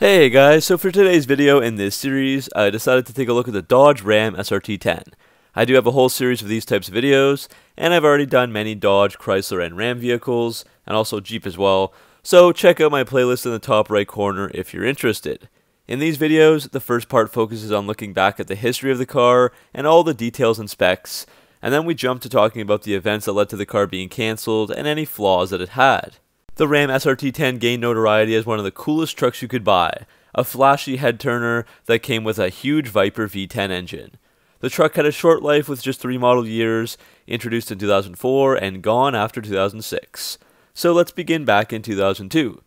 Hey guys, so for today's video in this series, I decided to take a look at the Dodge Ram SRT10. I do have a whole series of these types of videos, and I've already done many Dodge, Chrysler, and Ram vehicles, and also Jeep as well, so check out my playlist in the top right corner if you're interested. In these videos, the first part focuses on looking back at the history of the car and all the details and specs, and then we jump to talking about the events that led to the car being cancelled and any flaws that it had. The Ram SRT10 gained notoriety as one of the coolest trucks you could buy, a flashy head turner that came with a huge Viper V10 engine. The truck had a short life with just three model years, introduced in 2004 and gone after 2006. So let's begin back in 2002.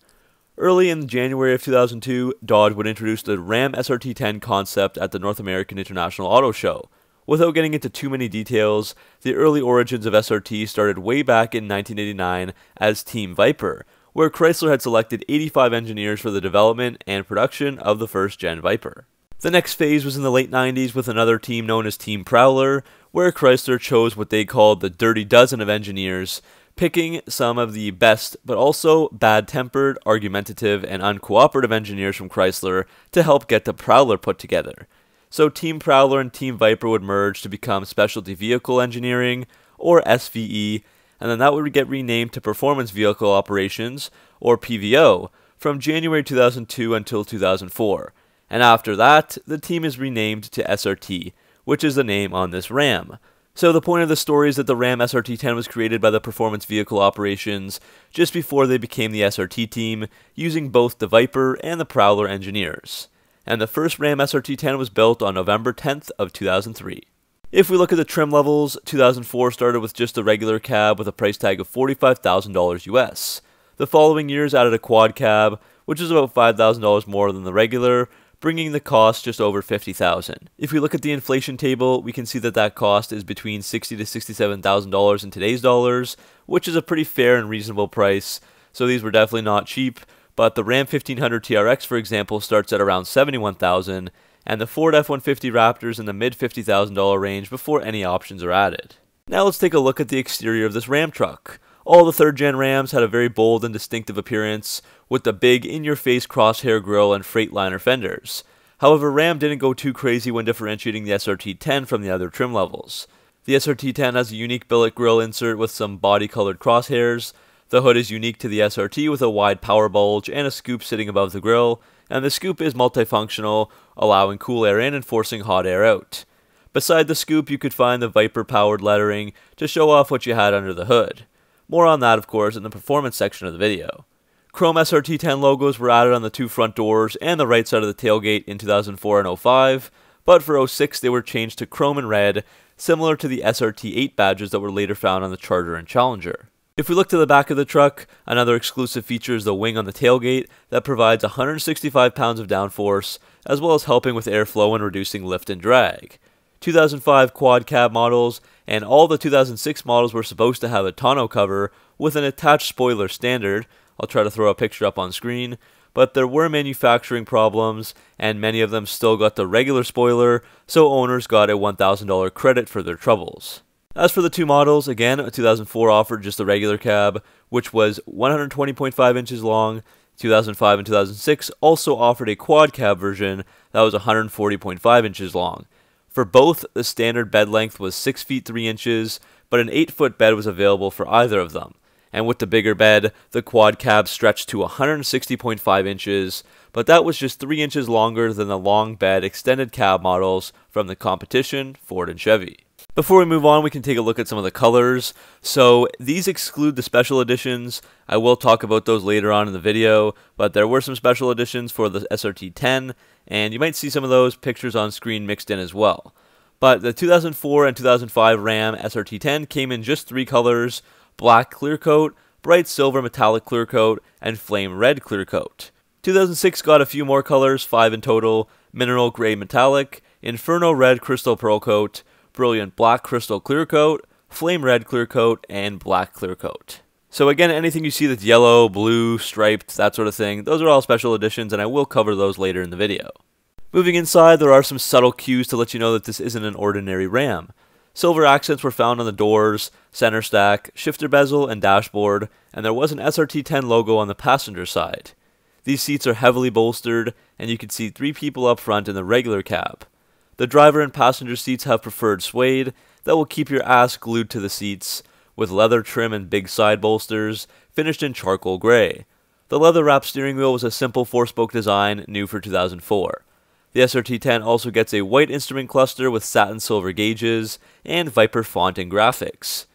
Early in January of 2002, Dodge would introduce the Ram SRT10 concept at the North American International Auto Show. Without getting into too many details, the early origins of SRT started way back in 1989 as Team Viper, where Chrysler had selected 85 engineers for the development and production of the first gen Viper. The next phase was in the late 90s with another team known as Team Prowler, where Chrysler chose what they called the Dirty Dozen of engineers, picking some of the best but also bad tempered, argumentative, and uncooperative engineers from Chrysler to help get the Prowler put together. So Team Prowler and Team Viper would merge to become Specialty Vehicle Engineering, or SVE, and then that would get renamed to Performance Vehicle Operations, or PVO, from January 2002 until 2004. And after that, the team is renamed to SRT, which is the name on this RAM. So the point of the story is that the Ram SRT-10 was created by the Performance Vehicle Operations just before they became the SRT team, using both the Viper and the Prowler engineers and the first Ram SRT10 was built on November 10th of 2003. If we look at the trim levels, 2004 started with just a regular cab with a price tag of $45,000 US. The following years added a quad cab, which is about $5,000 more than the regular, bringing the cost just over $50,000. If we look at the inflation table, we can see that that cost is between 60 to $67,000 in today's dollars, which is a pretty fair and reasonable price. So these were definitely not cheap, but the Ram 1500 TRX, for example, starts at around 71,000, and the Ford F-150 Raptors in the mid $50,000 range before any options are added. Now let's take a look at the exterior of this Ram truck. All the third gen Rams had a very bold and distinctive appearance, with the big in-your-face crosshair grille and Freightliner fenders. However, Ram didn't go too crazy when differentiating the SRT-10 from the other trim levels. The SRT-10 has a unique billet grille insert with some body-colored crosshairs, the hood is unique to the SRT with a wide power bulge and a scoop sitting above the grille, and the scoop is multifunctional, allowing cool air in and forcing hot air out. Beside the scoop, you could find the Viper powered lettering to show off what you had under the hood. More on that, of course, in the performance section of the video. Chrome SRT10 logos were added on the two front doors and the right side of the tailgate in 2004 and 05, but for 06 they were changed to chrome and red, similar to the SRT8 badges that were later found on the Charger and Challenger. If we look to the back of the truck, another exclusive feature is the wing on the tailgate that provides 165 pounds of downforce, as well as helping with airflow and reducing lift and drag. 2005 quad cab models and all the 2006 models were supposed to have a tonneau cover with an attached spoiler standard. I'll try to throw a picture up on screen, but there were manufacturing problems and many of them still got the regular spoiler, so owners got a $1,000 credit for their troubles. As for the two models, again, a 2004 offered just the regular cab, which was 120.5 inches long. 2005 and 2006 also offered a quad cab version that was 140.5 inches long. For both, the standard bed length was 6 feet 3 inches, but an 8 foot bed was available for either of them. And with the bigger bed, the quad cab stretched to 160.5 inches, but that was just 3 inches longer than the long bed extended cab models from the competition, Ford and Chevy. Before we move on, we can take a look at some of the colors. So these exclude the special editions. I will talk about those later on in the video, but there were some special editions for the SRT-10, and you might see some of those pictures on screen mixed in as well. But the 2004 and 2005 Ram SRT-10 came in just three colors, black clear coat, bright silver metallic clear coat, and flame red clear coat. 2006 got a few more colors, five in total, mineral gray metallic, inferno red crystal pearl coat, brilliant black crystal clear coat, flame red clear coat, and black clear coat. So again, anything you see that's yellow, blue, striped, that sort of thing, those are all special editions and I will cover those later in the video. Moving inside, there are some subtle cues to let you know that this isn't an ordinary Ram. Silver accents were found on the doors, center stack, shifter bezel, and dashboard, and there was an SRT10 logo on the passenger side. These seats are heavily bolstered, and you can see three people up front in the regular cab. The driver and passenger seats have preferred suede that will keep your ass glued to the seats, with leather trim and big side bolsters, finished in charcoal gray. The leather wrapped steering wheel was a simple four spoke design, new for 2004. The SRT10 also gets a white instrument cluster with satin silver gauges and Viper font and graphics.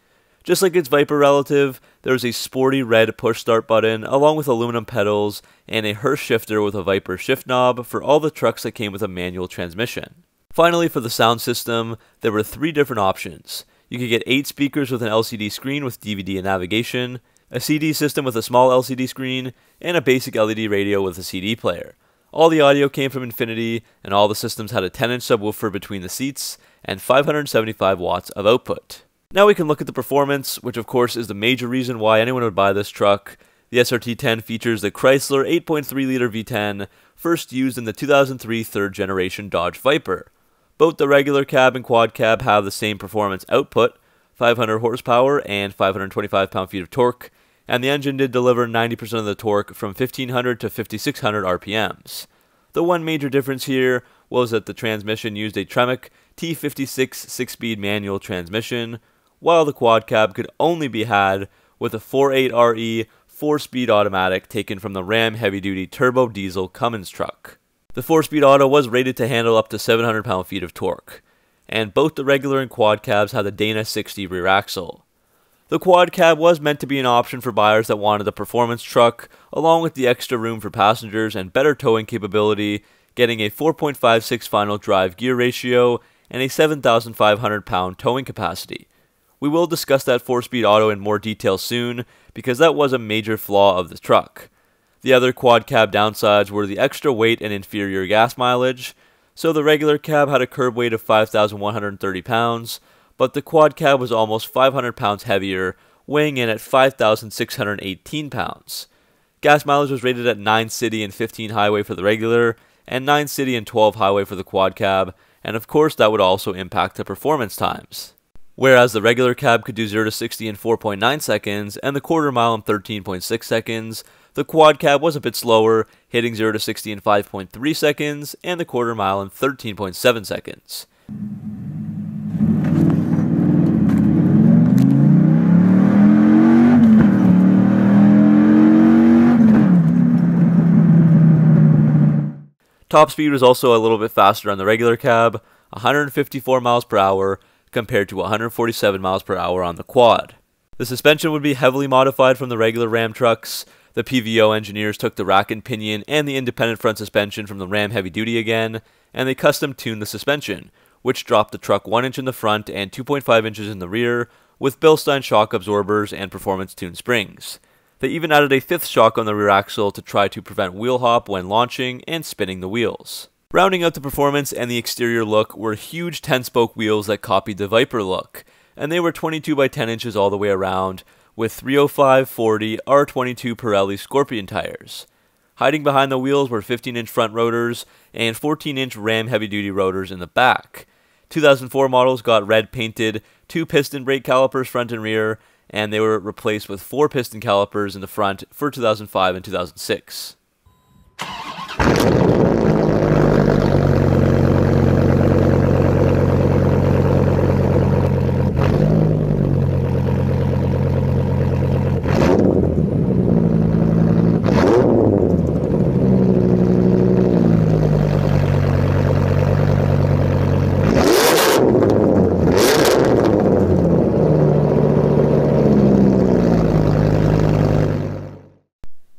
Just like its Viper relative, there is a sporty red push start button along with aluminum pedals and a Hurst shifter with a Viper shift knob for all the trucks that came with a manual transmission. Finally, for the sound system, there were three different options. You could get 8 speakers with an LCD screen with DVD and navigation, a CD system with a small LCD screen, and a basic LED radio with a CD player. All the audio came from Infinity, and all the systems had a 10 inch subwoofer between the seats and 575 watts of output. Now we can look at the performance, which of course is the major reason why anyone would buy this truck. The SRT10 features the Chrysler 8.3 liter V10, first used in the 2003 third generation Dodge Viper. Both the regular cab and quad cab have the same performance output, 500 horsepower and 525 pound-feet of torque, and the engine did deliver 90% of the torque from 1500 to 5600 RPMs. The one major difference here was that the transmission used a Tremec T56 6-speed manual transmission, while the quad cab could only be had with a 48RE 4-speed automatic taken from the Ram heavy-duty turbo diesel Cummins truck. The 4-speed auto was rated to handle up to 700 pound-feet of torque, and both the regular and quad cabs had the Dana 60 rear axle. The quad cab was meant to be an option for buyers that wanted a performance truck, along with the extra room for passengers and better towing capability, getting a 4.56 final drive gear ratio and a 7,500 pound towing capacity. We will discuss that 4-speed auto in more detail soon, because that was a major flaw of the truck. The other quad cab downsides were the extra weight and inferior gas mileage. So the regular cab had a curb weight of 5,130 pounds, but the quad cab was almost 500 pounds heavier, weighing in at 5,618 pounds. Gas mileage was rated at 9 city and 15 highway for the regular, and 9 city and 12 highway for the quad cab, and of course that would also impact the performance times. Whereas the regular cab could do 0 to 60 in 4.9 seconds and the quarter mile in 13.6 seconds, the quad cab was a bit slower, hitting 0 to 60 in 5.3 seconds and the quarter mile in 13.7 seconds. Top speed was also a little bit faster on the regular cab, 154 miles per hour, compared to 147 miles per hour on the quad. The suspension would be heavily modified from the regular Ram trucks. The PVO engineers took the rack and pinion and the independent front suspension from the Ram Heavy Duty again, and they custom tuned the suspension, which dropped the truck 1 inch in the front and 2.5 inches in the rear, with Bilstein shock absorbers and performance tuned springs. They even added a fifth shock on the rear axle to try to prevent wheel hop when launching and spinning the wheels. Rounding out the performance and the exterior look were huge 10 spoke wheels that copied the Viper look, and they were 22 by 10 inches all the way around, with 305 40 R22 Pirelli Scorpion tires. Hiding behind the wheels were 15 inch front rotors and 14 inch Ram heavy duty rotors in the back. 2004 models got red painted, two piston brake calipers front and rear, and they were replaced with four piston calipers in the front for 2005 and 2006.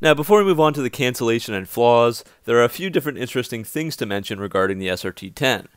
Now, before we move on to the cancellation and flaws, there are a few different interesting things to mention regarding the SRT 10.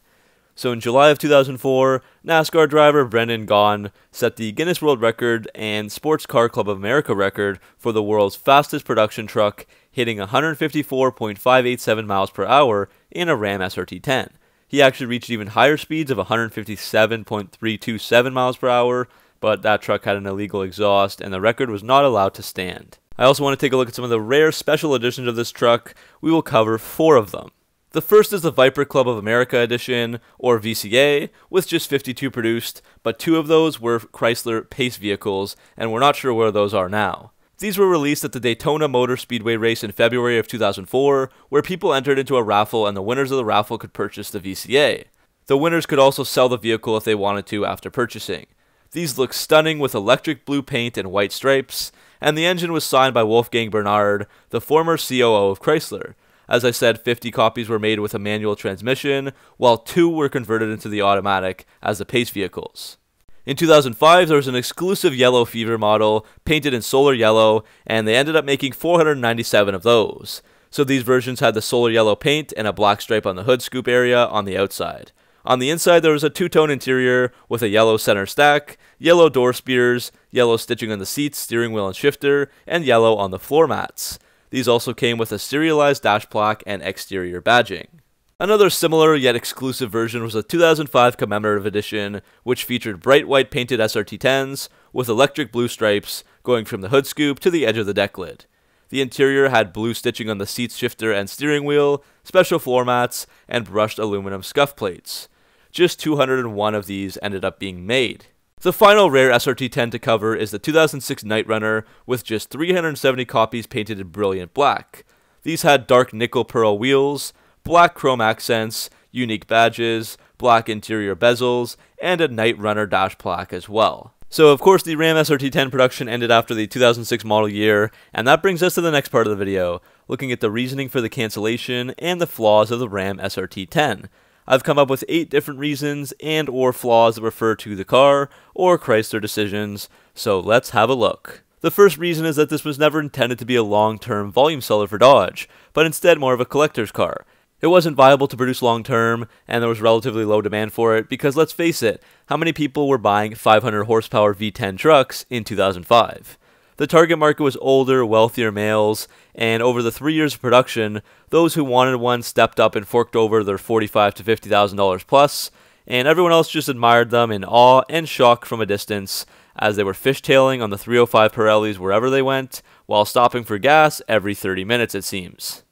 So, in July of 2004, NASCAR driver Brendan Gaughan set the Guinness World Record and Sports Car Club of America record for the world's fastest production truck, hitting 154.587 miles per hour in a Ram SRT 10. He actually reached even higher speeds of 157.327 miles per hour, but that truck had an illegal exhaust and the record was not allowed to stand. I also want to take a look at some of the rare special editions of this truck. We will cover four of them. The first is the Viper Club of America edition, or VCA, with just 52 produced, but two of those were Chrysler Pace vehicles, and we're not sure where those are now. These were released at the Daytona Motor Speedway race in February of 2004, where people entered into a raffle and the winners of the raffle could purchase the VCA. The winners could also sell the vehicle if they wanted to after purchasing. These look stunning with electric blue paint and white stripes, and the engine was signed by Wolfgang Bernhard, the former COO of Chrysler. As I said, 50 copies were made with a manual transmission, while two were converted into the automatic as the Pace vehicles. In 2005, there was an exclusive Yellow Fever model painted in solar yellow, and they ended up making 497 of those. So these versions had the solar yellow paint and a black stripe on the hood scoop area on the outside. On the inside, there was a two tone interior with a yellow center stack, yellow door spears, yellow stitching on the seats, steering wheel, and shifter, and yellow on the floor mats. These also came with a serialized dash plaque and exterior badging. Another similar yet exclusive version was a 2005 commemorative edition, which featured bright white painted SRT10s with electric blue stripes going from the hood scoop to the edge of the deck lid. The interior had blue stitching on the seats shifter and steering wheel, special floor mats, and brushed aluminum scuff plates. Just 201 of these ended up being made. The final rare SRT10 to cover is the 2006 Night Runner with just 370 copies painted in brilliant black. These had dark nickel pearl wheels, black chrome accents, unique badges, black interior bezels, and a Night Runner dash plaque as well. So, of course, the Ram SRT10 production ended after the 2006 model year, and that brings us to the next part of the video, looking at the reasoning for the cancellation and the flaws of the Ram SRT10. I've come up with 8 different reasons and or flaws that refer to the car or Chrysler decisions, so let's have a look. The first reason is that this was never intended to be a long-term volume seller for Dodge, but instead more of a collector's car. It wasn't viable to produce long term, and there was relatively low demand for it because let's face it, how many people were buying 500 horsepower V10 trucks in 2005? The target market was older, wealthier males, and over the three years of production, those who wanted one stepped up and forked over their forty-five to fifty thousand dollars plus, and everyone else just admired them in awe and shock from a distance as they were fishtailing on the 305 Pirellis wherever they went, while stopping for gas every 30 minutes, it seems.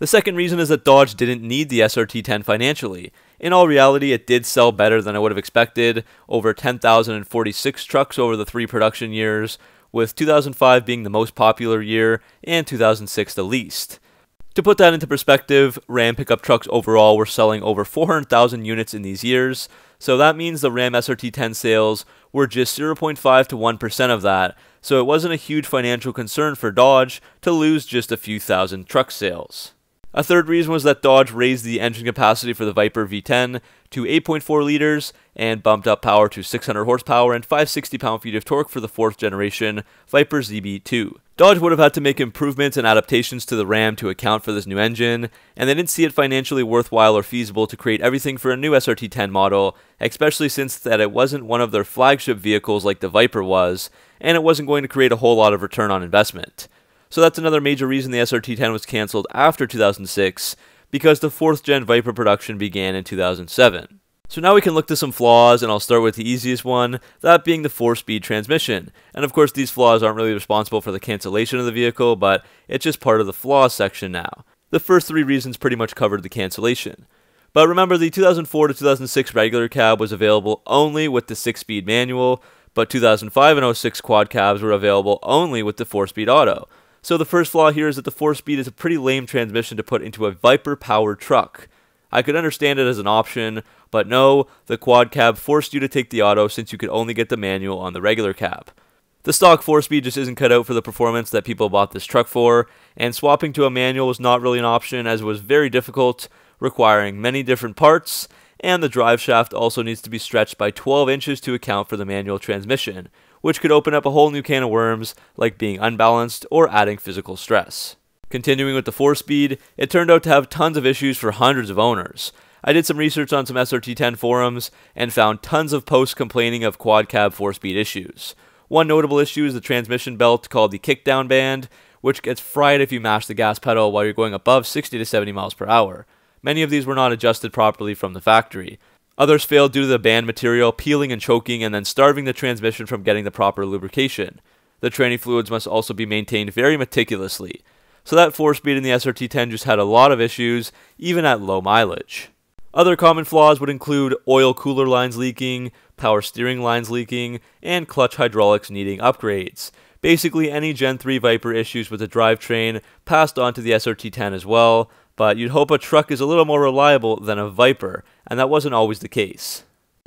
The second reason is that Dodge didn't need the SRT10 financially. In all reality, it did sell better than I would have expected, over 10,046 trucks over the three production years, with 2005 being the most popular year and 2006 the least. To put that into perspective, Ram pickup trucks overall were selling over 400,000 units in these years, so that means the Ram SRT10 sales were just 0.5 to 1% of that, so it wasn't a huge financial concern for Dodge to lose just a few thousand truck sales. A third reason was that Dodge raised the engine capacity for the Viper V10 to 8.4 liters and bumped up power to 600 horsepower and 560 pound-feet of torque for the fourth generation Viper ZB2. Dodge would have had to make improvements and adaptations to the Ram to account for this new engine, and they didn't see it financially worthwhile or feasible to create everything for a new SRT10 model, especially since that it wasn't one of their flagship vehicles like the Viper was, and it wasn't going to create a whole lot of return on investment. So that's another major reason the SRT10 was cancelled after 2006, because the 4th gen Viper production began in 2007. So now we can look to some flaws, and I'll start with the easiest one, that being the 4-speed transmission. And of course these flaws aren't really responsible for the cancellation of the vehicle, but it's just part of the flaws section now. The first three reasons pretty much covered the cancellation. But remember, the 2004 to 2006 regular cab was available only with the 6-speed manual, but 2005 and 06 quad cabs were available only with the 4-speed auto. So the first flaw here is that the 4-speed is a pretty lame transmission to put into a Viper-powered truck. I could understand it as an option, but no, the quad cab forced you to take the auto since you could only get the manual on the regular cab. The stock 4-speed just isn't cut out for the performance that people bought this truck for, and swapping to a manual was not really an option as it was very difficult, requiring many different parts, and the drive shaft also needs to be stretched by 12 inches to account for the manual transmission, which could open up a whole new can of worms, like being unbalanced or adding physical stress. Continuing with the 4 speed, it turned out to have tons of issues for hundreds of owners. I did some research on some SRT10 forums and found tons of posts complaining of quad cab 4 speed issues. One notable issue is the transmission belt called the kickdown band, which gets fried if you mash the gas pedal while you're going above 60 to 70 miles per hour. Many of these were not adjusted properly from the factory, Others failed due to the band material peeling and choking and then starving the transmission from getting the proper lubrication. The training fluids must also be maintained very meticulously. So that 4-speed in the SRT10 just had a lot of issues, even at low mileage. Other common flaws would include oil cooler lines leaking, power steering lines leaking, and clutch hydraulics needing upgrades. Basically, any Gen 3 Viper issues with the drivetrain passed on to the SRT10 as well, but you'd hope a truck is a little more reliable than a Viper, and that wasn't always the case.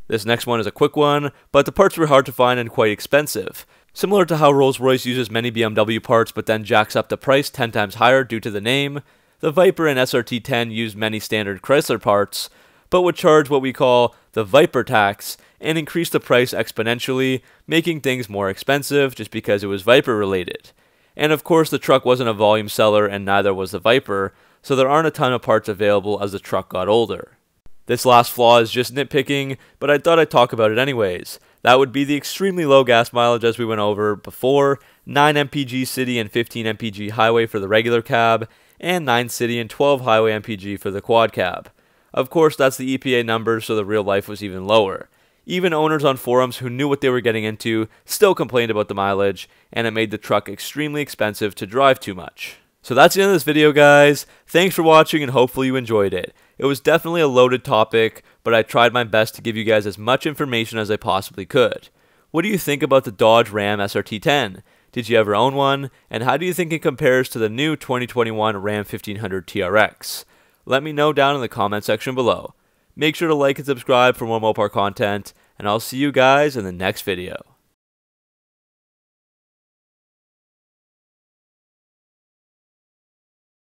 This next one is a quick one, but the parts were hard to find and quite expensive. Similar to how Rolls Royce uses many BMW parts but then jacks up the price 10 times higher due to the name, the Viper and SRT 10 use many standard Chrysler parts, but would charge what we call the Viper tax and increase the price exponentially, making things more expensive just because it was Viper related. And of course, the truck wasn't a volume seller and neither was the Viper, so there aren't a ton of parts available as the truck got older. This last flaw is just nitpicking, but I thought I'd talk about it anyways. That would be the extremely low gas mileage as we went over before, 9 mpg city and 15 mpg highway for the regular cab, and 9 city and 12 highway mpg for the quad cab. Of course, that's the EPA number, so the real life was even lower. Even owners on forums who knew what they were getting into still complained about the mileage, and it made the truck extremely expensive to drive too much. So that's the end of this video, guys. Thanks for watching, and hopefully you enjoyed it. It was definitely a loaded topic, but I tried my best to give you guys as much information as I possibly could. What do you think about the Dodge Ram SRT10? Did you ever own one? And how do you think it compares to the new 2021 Ram 1500 TRX? Let me know down in the comment section below. Make sure to like and subscribe for more Mopar content, and I'll see you guys in the next video.